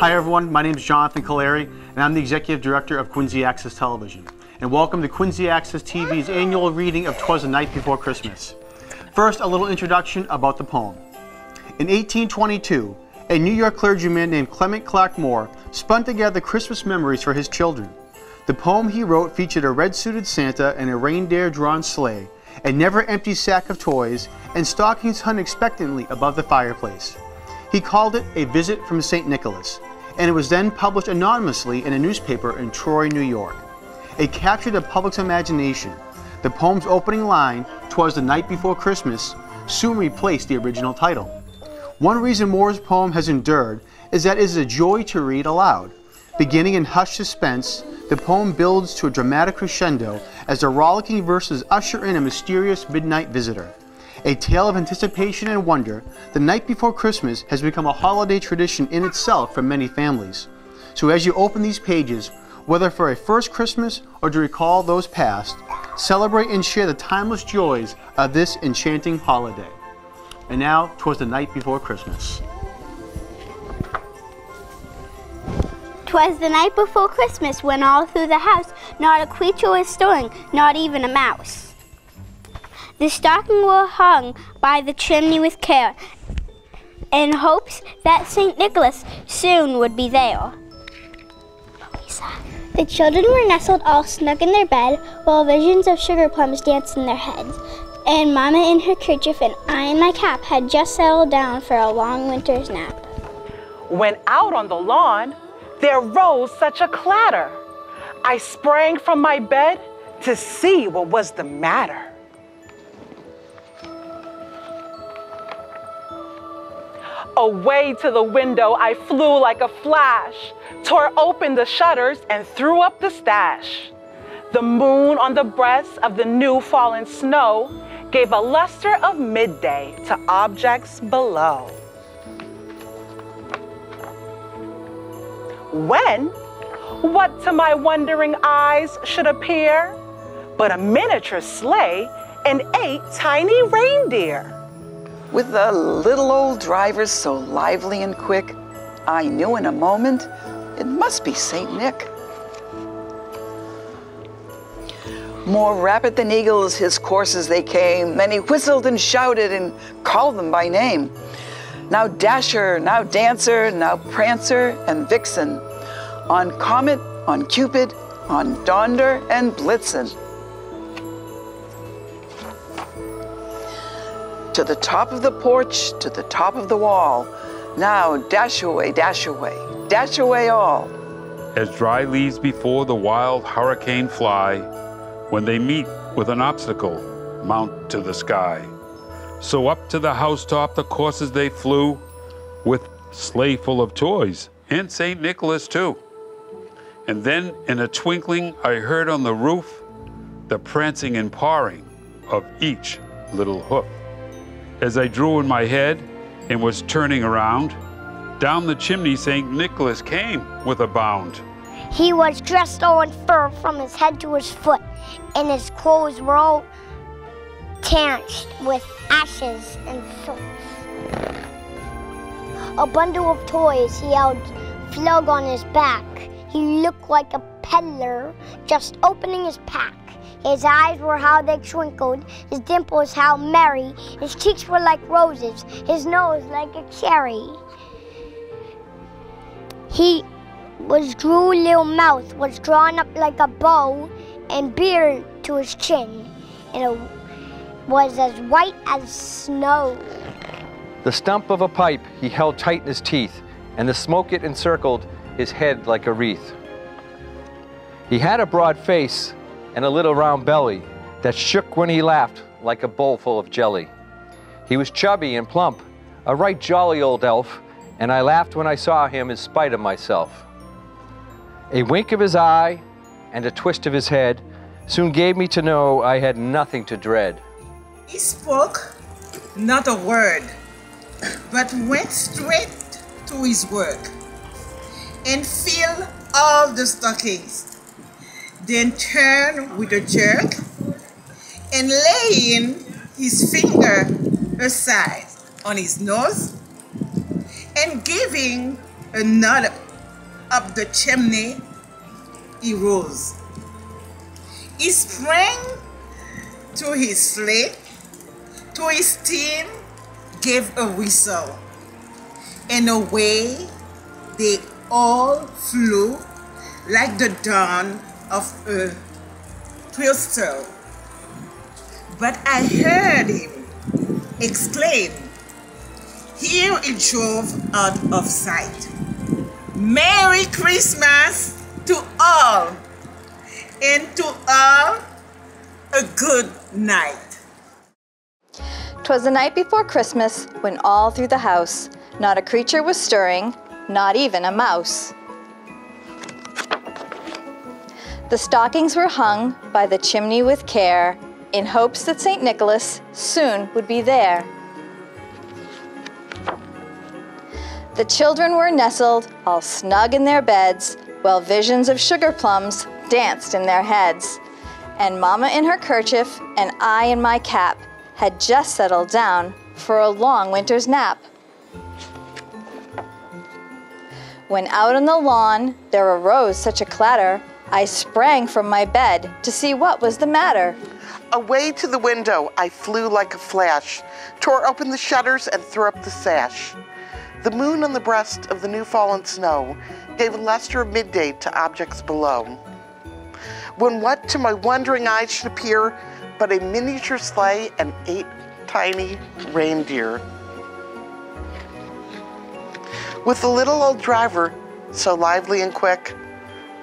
Hi everyone, my name is Jonathan Kaleri and I'm the Executive Director of Quincy Access Television. And welcome to Quincy Access TV's annual reading of Twas the Night Before Christmas. First, a little introduction about the poem. In 1822, a New York clergyman named Clement Clarke Moore spun together Christmas memories for his children. The poem he wrote featured a red-suited Santa and a reindeer-drawn sleigh, a never-empty sack of toys, and stockings hung expectantly above the fireplace. He called it A Visit from St. Nicholas, and it was then published anonymously in a newspaper in Troy, New York. It captured the public's imagination. The poem's opening line, Twas the Night Before Christmas, soon replaced the original title. One reason Moore's poem has endured is that it is a joy to read aloud. Beginning in hushed suspense, the poem builds to a dramatic crescendo as the rollicking verses usher in a mysterious midnight visitor. A tale of anticipation and wonder, the night before Christmas has become a holiday tradition in itself for many families. So as you open these pages, whether for a first Christmas or to recall those past, celebrate and share the timeless joys of this enchanting holiday. And now, twas the night before Christmas. Twas the night before Christmas when all through the house not a creature was stirring, not even a mouse. The stockings were hung by the chimney with care, in hopes that St. Nicholas soon would be there. The children were nestled all snug in their bed, while visions of sugar plums danced in their heads. And Mama in her kerchief and I in my cap had just settled down for a long winter's nap. When out on the lawn, there rose such a clatter. I sprang from my bed to see what was the matter. Away to the window, I flew like a flash, tore open the shutters, and threw up the stash. The moon on the breast of the new fallen snow gave a luster of midday to objects below. When, what to my wondering eyes should appear but a miniature sleigh and eight tiny reindeer? With the little old drivers so lively and quick, I knew in a moment it must be St. Nick. More rapid than eagles his courses they came, then he whistled and shouted and called them by name. Now Dasher, now Dancer, now Prancer and Vixen, on Comet, on Cupid, on Donder and Blitzen. To the top of the porch, to the top of the wall. Now dash away, dash away, dash away all. As dry leaves before the wild hurricane fly, when they meet with an obstacle, mount to the sky. So up to the housetop the courses they flew, with sleigh full of toys, and St. Nicholas too. And then in a twinkling I heard on the roof the prancing and pawing of each little hoof. As I drew in my head and was turning around, down the chimney St. Nicholas came with a bound. He was dressed all in fur from his head to his foot, and his clothes were all tarnished with ashes and soot. A bundle of toys he held flung on his back. He looked like a peddler just opening his pack. His eyes were how they twinkled, his dimples how merry, his cheeks were like roses, his nose like a cherry. He was drew little mouth was drawn up like a bow, and beard to his chin, and it was as white as snow. The stump of a pipe he held tight in his teeth, and the smoke it encircled his head like a wreath. He had a broad face and a little round belly that shook when he laughed like a bowl full of jelly. He was chubby and plump, a right jolly old elf, and I laughed when I saw him in spite of myself. A wink of his eye and a twist of his head soon gave me to know I had nothing to dread. He spoke not a word, but went straight to his work and filled all the stockings then turn with a jerk and laying his finger aside on his nose and giving another up the chimney, he rose. He sprang to his slate, to his team, gave a whistle, and away they all flew like the dawn of uh, a twister. But I heard him exclaim, here it drove out of sight. Merry Christmas to all, and to all a good night. 'Twas the night before Christmas when all through the house not a creature was stirring, not even a mouse. The stockings were hung by the chimney with care in hopes that St. Nicholas soon would be there. The children were nestled all snug in their beds while visions of sugar plums danced in their heads. And Mama in her kerchief and I in my cap had just settled down for a long winter's nap. When out on the lawn there arose such a clatter, I sprang from my bed to see what was the matter. Away to the window I flew like a flash, tore open the shutters and threw up the sash. The moon on the breast of the new fallen snow gave a luster of midday to objects below. When what to my wondering eyes should appear but a miniature sleigh and eight tiny reindeer. With the little old driver, so lively and quick,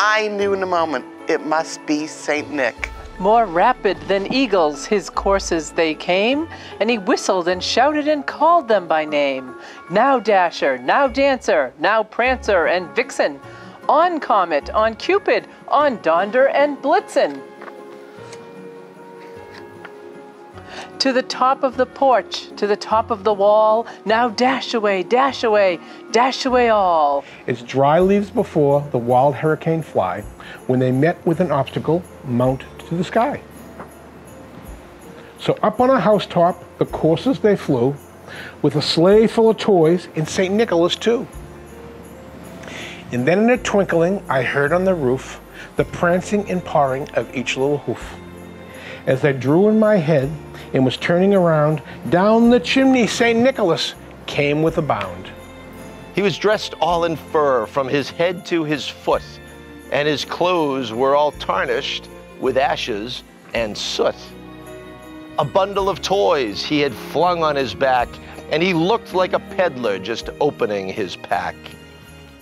I knew in a moment it must be St. Nick. More rapid than eagles his courses they came, and he whistled and shouted and called them by name. Now Dasher, now Dancer, now Prancer and Vixen, on Comet, on Cupid, on Donder and Blitzen. To the top of the porch, to the top of the wall, now dash away, dash away, dash away all. It's dry leaves before the wild hurricane fly. When they met with an obstacle, mount to the sky. So up on a housetop, the coursers they flew, with a sleigh full of toys, and St. Nicholas too. And then in a twinkling, I heard on the roof the prancing and pawing of each little hoof. As I drew in my head and was turning around, down the chimney St. Nicholas came with a bound. He was dressed all in fur from his head to his foot, and his clothes were all tarnished with ashes and soot. A bundle of toys he had flung on his back, and he looked like a peddler just opening his pack.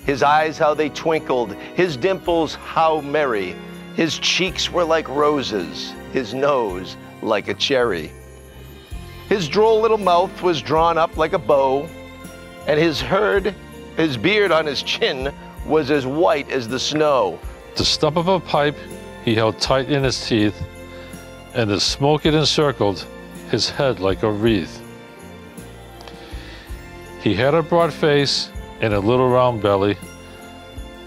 His eyes, how they twinkled, his dimples, how merry. His cheeks were like roses, his nose like a cherry. His droll little mouth was drawn up like a bow, and his herd, his beard on his chin was as white as the snow. The stump of a pipe he held tight in his teeth, and the smoke it encircled his head like a wreath. He had a broad face and a little round belly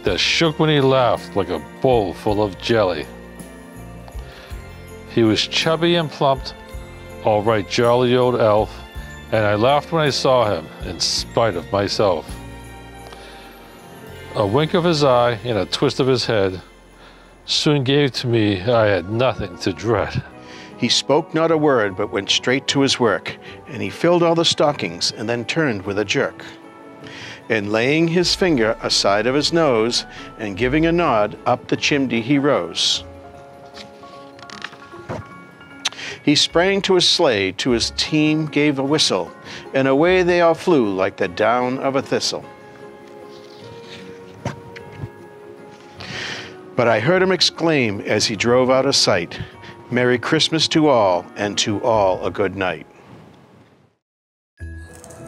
that shook when he laughed like a bowl full of jelly. He was chubby and plumped, all right jolly old elf, and I laughed when I saw him in spite of myself. A wink of his eye and a twist of his head soon gave to me I had nothing to dread. He spoke not a word, but went straight to his work, and he filled all the stockings, and then turned with a jerk. And laying his finger aside of his nose, and giving a nod, up the chimney he rose. He sprang to his sleigh, to his team gave a whistle, and away they all flew like the down of a thistle. But I heard him exclaim as he drove out of sight, Merry Christmas to all, and to all a good night.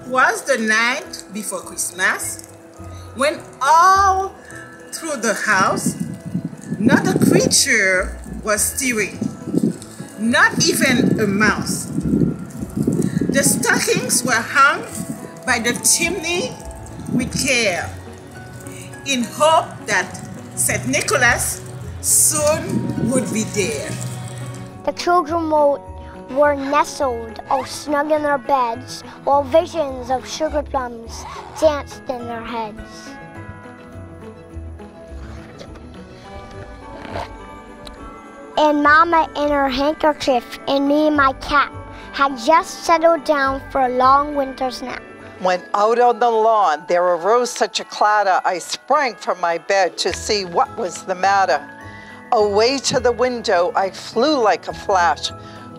Was the night before Christmas when all through the house not a creature was stirring, not even a mouse. The stockings were hung by the chimney with care, in hope that St. Nicholas soon would be there. The children were, nestled all snug in their beds, while visions of sugar plums danced in their heads. And Mama in her handkerchief, and me and my cat had just settled down for a long winter's nap. When out on the lawn there arose such a clatter, I sprang from my bed to see what was the matter. Away to the window I flew like a flash,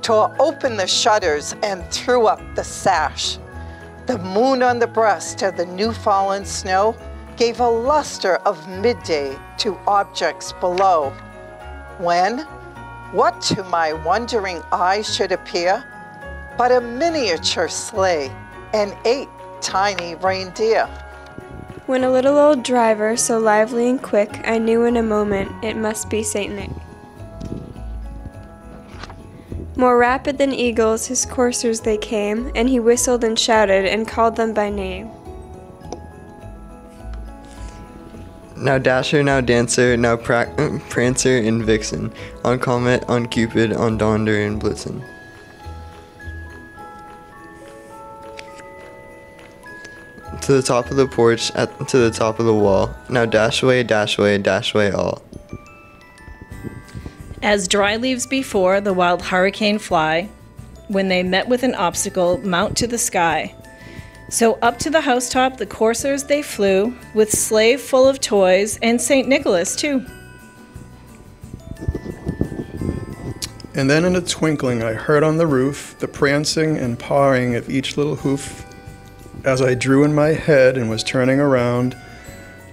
tore open the shutters and threw up the sash. The moon on the breast of the new fallen snow gave a luster of midday to objects below. When, what to my wondering eyes should appear but a miniature sleigh and eight tiny reindeer. When a little old driver, so lively and quick, I knew in a moment it must be St. Nick. More rapid than eagles, his coursers they came, and he whistled and shouted and called them by name. Now Dasher, now Dancer, now pra- mm, Prancer and Vixen, on Comet, on Cupid, on Donder and Blitzen. To the top of the porch, at, to the top of the wall. Now dash away, dash away, dash away all. As dry leaves before the wild hurricane fly, when they met with an obstacle, mount to the sky. So up to the housetop the coursers they flew, with sleigh full of toys, and St. Nicholas too. And then in a twinkling I heard on the roof the prancing and pawing of each little hoof. As I drew in my head and was turning around,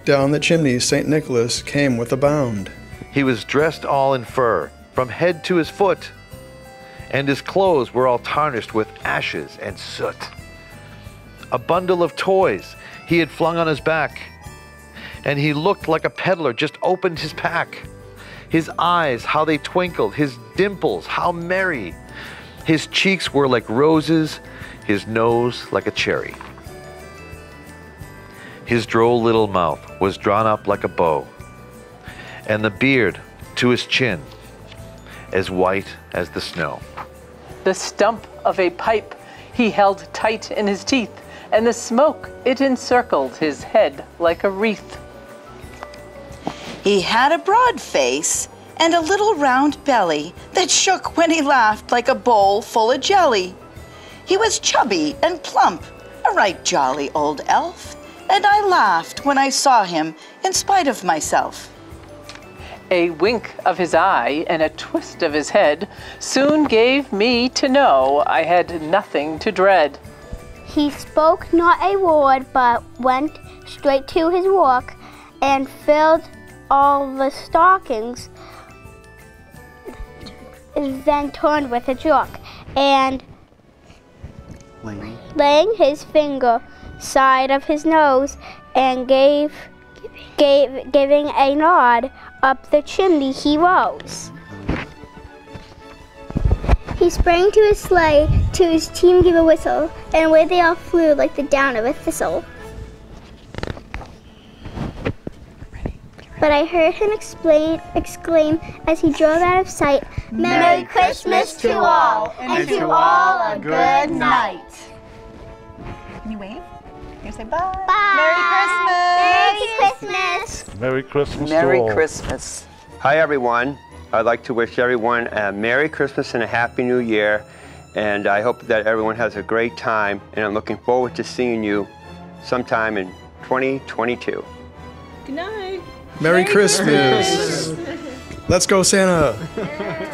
down the chimney St. Nicholas came with a bound. He was dressed all in fur, from head to his foot, and his clothes were all tarnished with ashes and soot. A bundle of toys he had flung on his back, and he looked like a peddler just opened his pack. His eyes, how they twinkled, his dimples, how merry. His cheeks were like roses, his nose like a cherry. His droll little mouth was drawn up like a bow, and the beard to his chin as white as the snow. The stump of a pipe he held tight in his teeth, and the smoke it encircled his head like a wreath. He had a broad face and a little round belly that shook when he laughed like a bowl full of jelly. He was chubby and plump, a right jolly old elf, and I laughed when I saw him in spite of myself. A wink of his eye and a twist of his head soon gave me to know I had nothing to dread. He spoke not a word, but went straight to his work and filled all the stockings, then turned with a jerk, and Lane. laying his finger side of his nose and gave, gave giving a nod up the chimney he rose. He sprang to his sleigh, to his team gave a whistle, and away they all flew like the down of a thistle. But I heard him explain, exclaim as he drove out of sight, Merry Christmas to all, and to all a good night. Can you wave? You say bye. Bye. Merry Christmas. Merry Christmas. Merry Christmas Merry to all. Christmas. Hi, everyone. I'd like to wish everyone a Merry Christmas and a Happy New Year. And I hope that everyone has a great time. And I'm looking forward to seeing you sometime in 2022. Good night. Merry, Christmas. Let's go, Santa.